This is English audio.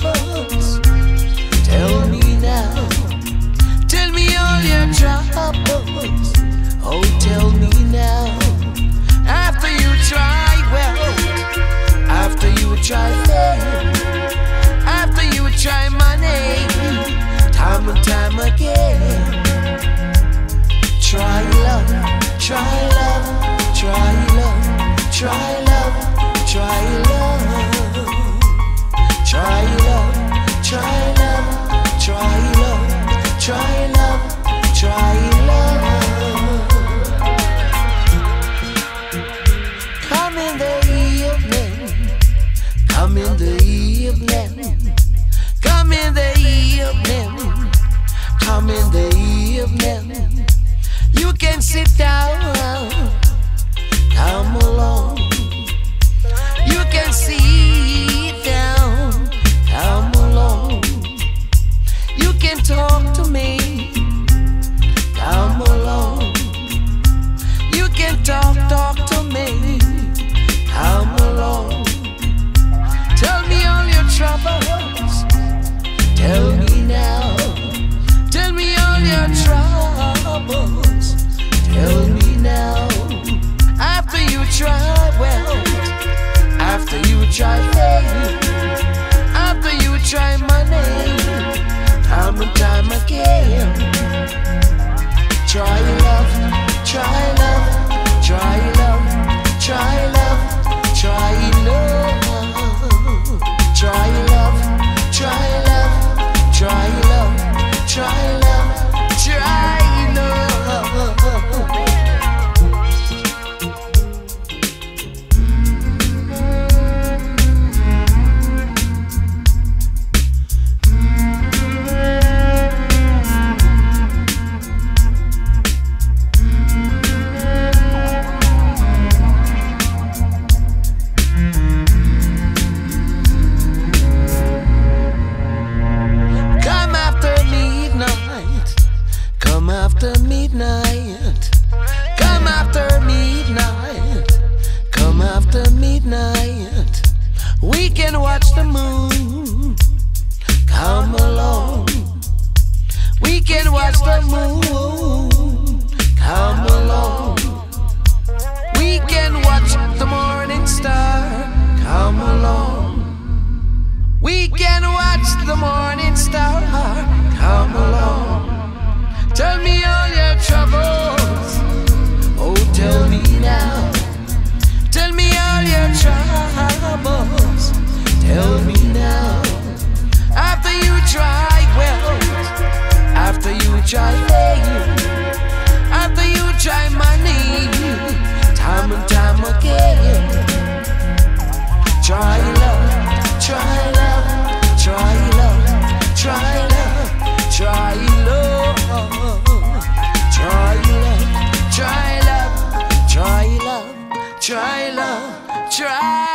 Oh. Try love, try love. Come in the evening, come in the evening, come in the evening, come in the evening. You can sit down, come along. You can sit down, come along. You can talk. scared. after midnight. Come after midnight. Come after midnight. We can watch the moon. Come along. We can watch the moon. Come along. We can watch the morning star. Come along. We can watch the morning star. Try love, try